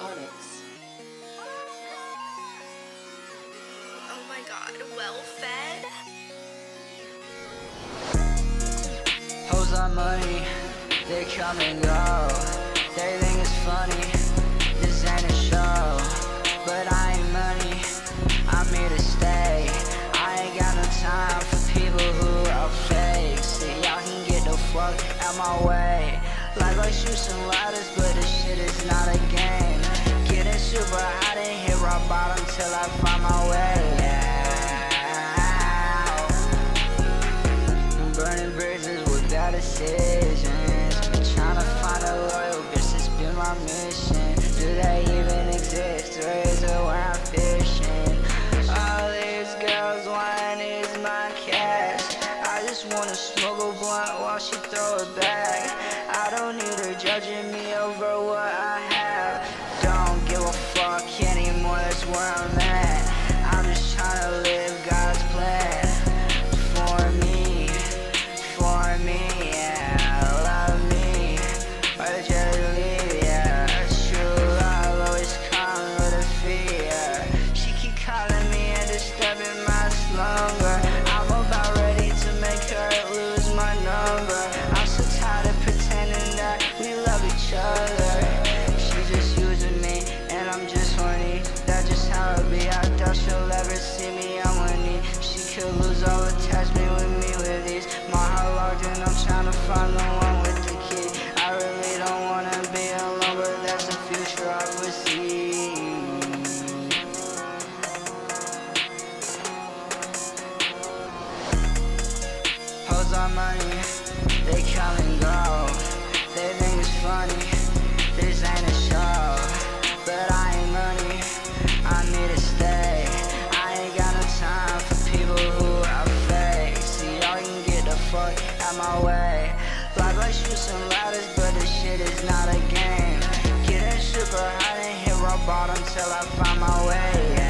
Phonics. Oh my god, well fed? Hoes on money, they come and go. They think it's funny, this ain't a show. But I ain't money, I'm here to stay. I ain't got no time for people who are fake. See, y'all can get the fuck out my way. Like I shoot some ladders, but this my way. Yeah. Burning bridges with bad decisions. Been trying to find a loyal bitch, it's been my mission. Do they even exist, or is it where I'm fishing? All these girls want is my cash. I just wanna smoke a blunt while she throw it back. I don't need her judging me over me, yeah. Love me, or just leave, yeah. True love always comes with a fear. She keep calling me and disturbing my slumber. I'm about ready to make her lose my number. Out my way. Like I shoot some ladders, but this shit is not a game. Getting super high and hit rock bottom till I find my way.